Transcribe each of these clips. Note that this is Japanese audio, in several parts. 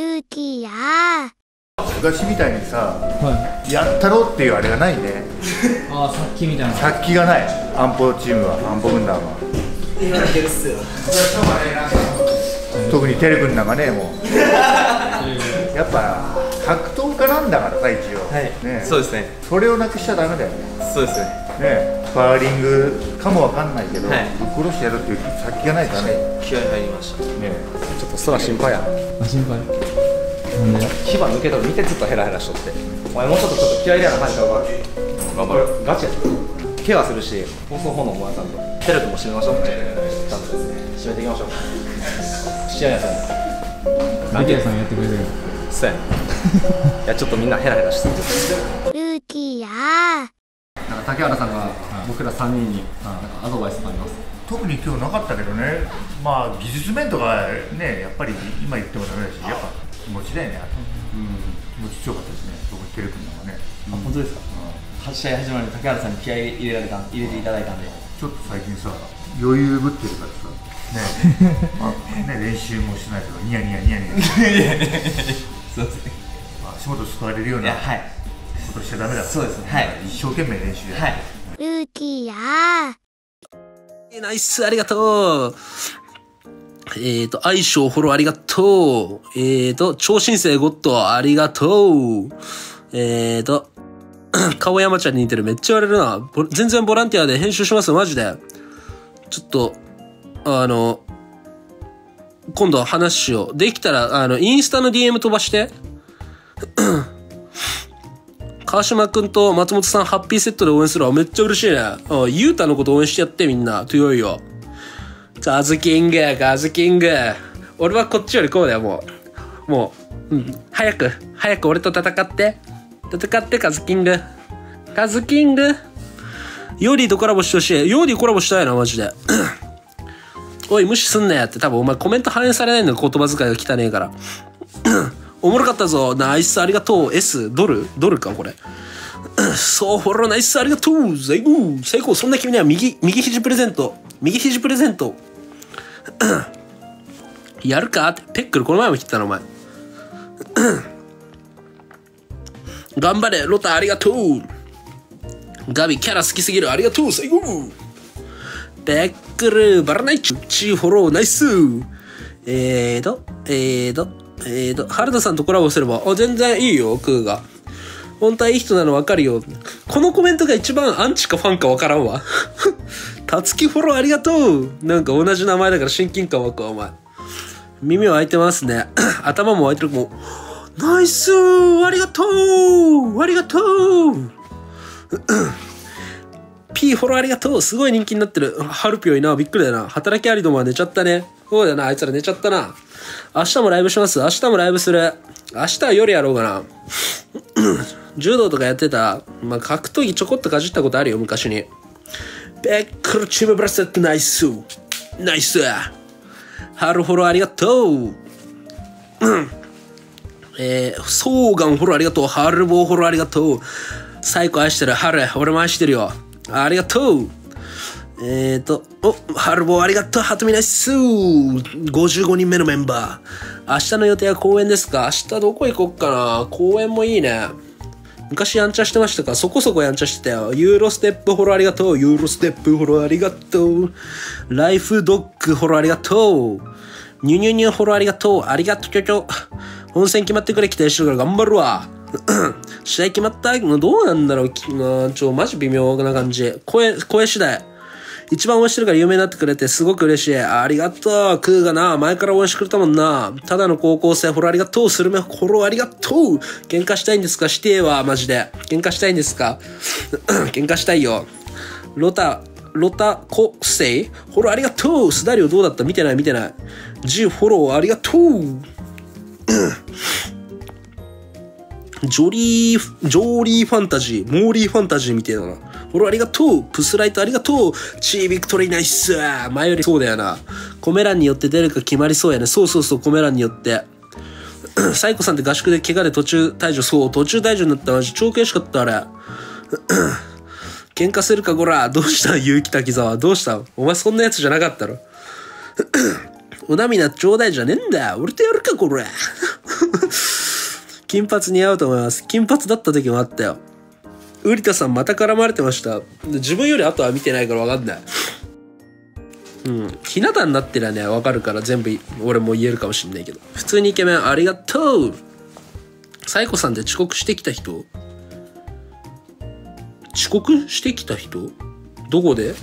ルーキーや。昔みたいにさはやったろっていうあれがないね。い ああさっきみたいな。殺気がない。安保チームは安保軍団は。特にテレ君なんかねもう。やっぱ格闘家なんだからさ一応、はい。ね。そうですね。それをなくしちゃダメだよね。そうですねねスパーリングかもわかんないけど、はい。ぶっ殺してやるっていう殺気がないとダメね。気合入りました。ちょっと空心配や。あ心配。なん。で牙抜けとる見てずっとヘラヘラしとって。お前もうちょっとちょっと気合入れな感じだわ頑張るガチや。怪我するし放送炎もあかんとテレビも閉めましょう。ちゃんと閉めていきましょう。試合やったんビケさんやってくれてる。そうや。ね いやちょっとみんなヘラヘラして。るルーキーや竹原さんが僕ら3人になんかアドバイスとかあります？特に今日なかったけどね。まあ技術面とかねやっぱり今言ってもダメだしやっぱ気持ちだよね。あと、気持ち強かったですね。特にテレ君なんかね、あ本当ですか？試合始まる竹原さんに気合い入れられた入れていただいたんで。ちょっと最近さ余裕ぶってるからさ。ね。まあね練習もしないけどニヤニヤニヤニヤ。そうですね。まあ足元救われるようないやはいことしちゃダメだそうですねはい一生懸命練習で、はいルーキーやナイス、ありがとう。えっ、ー、と、相性フォローありがとう。えっ、ー、と、超新星ゴッドありがとう。えっ、ー、と、顔山ちゃんに似てる。めっちゃ言われるな。ボ全然ボランティアで編集しますマジで。ちょっと、あの、今度話しよう。できたら、あの、インスタの DM 飛ばして。川島くんと松本さんハッピーセットで応援するわ。めっちゃ嬉しいね。うん、ゆうたのこと応援してやってみんな。強いよ。カズキング、カズキング。俺はこっちよりこうだよ、もう。もう、うん。早く、早く俺と戦って。戦って、カズキング。カズキング。ヨーディとコラボしてほしい。ヨーディコラボしたいな、マジで。おい、無視すんなやって。多分お前コメント反映されないんだ、言葉遣いが汚ねえから。おもろかったぞ。ナイス、ありがとう。S、ドル？ドルか、これ。そう、フォローナイス、ありがとう。最高。最高。そんな君には右、右肘プレゼント。右肘プレゼント。やるか？って。ペックル、この前も切ったな、お前。頑張れ、ロタ、ありがとう。ガビ、キャラ好きすぎる。ありがとう。最高。ペックル、バラナイチュ、チーフォロー、ナイス。えーと、えーと、えーと、原田さんとコラボすれば、あ、全然いいよ、クーが。本当はいい人なの分かるよ。このコメントが一番アンチかファンか分からんわ。たつきフォローありがとうなんか同じ名前だから親近感湧くわ、お前。耳は開いてますね。頭も開いてるもう、ナイスーありがとうありがとう P フォローありがとうすごい人気になってる。ハルピョいな。びっくりだな。働きありどもは寝ちゃったね。そうだな。あいつら寝ちゃったな。明日もライブします。明日もライブする。明日は夜やろうかな。柔道とかやってた。まあ、格闘技ちょこっとかじったことあるよ、昔に。ベックルチームブラスレットナイス。ナイス。ハルフォローありがとう。えー、ソーガンフォローありがとう。ハルボーフォローありがとう。最高愛してる。ハル、俺も愛してるよ。ありがとう。えーと、お、ハルボーありがとう。ハトミナイス !55 人目のメンバー。明日の予定は公演ですか？明日どこ行こっかな？公演もいいね。昔やんちゃしてましたか？そこそこやんちゃしてたよ。ユーロステップフォローありがとう。ユーロステップフォローありがとう。ライフドッグフォローありがとう。ニュニュニュフォローありがとう。ありがとう、ちょちょ。本戦決まってくれ、期待してるから頑張るわ。試合決まったどうなんだろうきなちょ、マジ微妙な感じ。声、声次第。一番応援してるから有名になってくれてすごく嬉しい。ありがとう。クーがな、前から応援してくれたもんな。ただの高校生、フォローありがとう。スルメフォローありがとう。喧嘩したいんですか？してえわ、マジで。喧嘩したいんですか？喧嘩したいよ。ロタ、ロタコセイ？フォローありがとう。スダリオどうだった？見てない見てない。G フォローありがとう。ジョリー、ジョーリーファンタジー、モーリーファンタジーみたいだな。フォローありがとうプスライトありがとうチービクトリーナイス前よりそうだよな。コメ欄によって出るか決まりそうやね。そうそうそう、コメ欄によって。サイコさんって合宿で怪我で途中退場、そう、途中退場になったマジ超悔しかった、あれ。喧嘩するか、こら。どうした？結城滝沢。どうした？お前そんなやつじゃなかったろ。お涙ちょうだいじゃねえんだよ。俺とやるか、これ。金髪似合うと思います。金髪だった時もあったよ。瓜田さんまた絡まれてました。自分より後は見てないからわかんない。うん。ひな壇になってりゃね、わかるから全部俺も言えるかもしんないけど。普通にイケメンありがとうサイコさんで遅刻してきた人遅刻してきた人？どこで？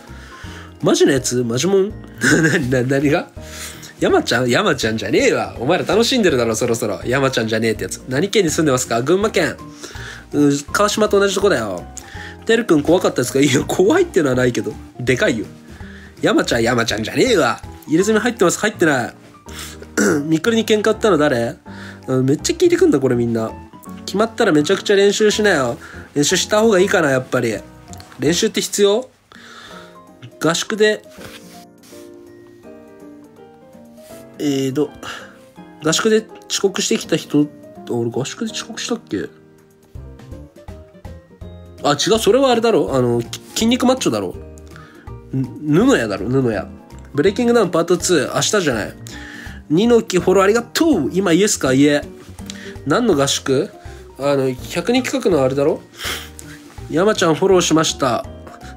マジのやつ？マジモン？何何何が？山ちゃん？山ちゃんじゃねえわ。お前ら楽しんでるだろ、そろそろ。山ちゃんじゃねえってやつ。何県に住んでますか？群馬県。川島と同じとこだよ。てるくん怖かったですか？いや、怖いってのはないけど。でかいよ。山ちゃん、山ちゃんじゃねえわ。入れ墨入ってます、入ってない。みっくりに喧嘩売ったの誰？めっちゃ聞いてくんだ、これみんな。決まったらめちゃくちゃ練習しなよ。練習した方がいいかな、やっぱり。練習って必要？合宿でえーと、合宿で遅刻してきた人、俺合宿で遅刻したっけ？あ、違う、それはあれだろあの、筋肉マッチョだろぬ布屋だろ布屋。ブレイキングダウンパート2、明日じゃない。2の木フォローありがとう今イエスか？いえ。何の合宿？あの、100人企画のあれだろ山ちゃんフォローしました。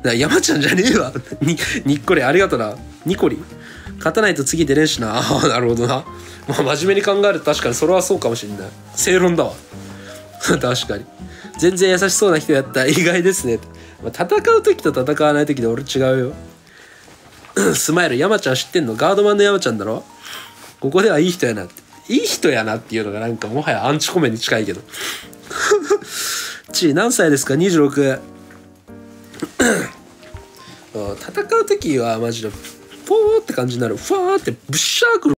山ちゃんじゃねえわ。に、にっこりありがとな。ニコリ。勝たないと次出れんしな。ああ、なるほどな。まあ、真面目に考えると確かにそれはそうかもしれない。正論だわ。確かに。全然優しそうな人やった。意外ですね。まあ、戦う時と戦わない時で俺違うよ。スマイル、山ちゃん知ってんの？ガードマンの山ちゃんだろ？ここではいい人やなって。いい人やなっていうのがなんかもはやアンチコメに近いけど。ち何歳ですか ?26。戦う時はマジでフォーって感じになるファーってブッシャーくる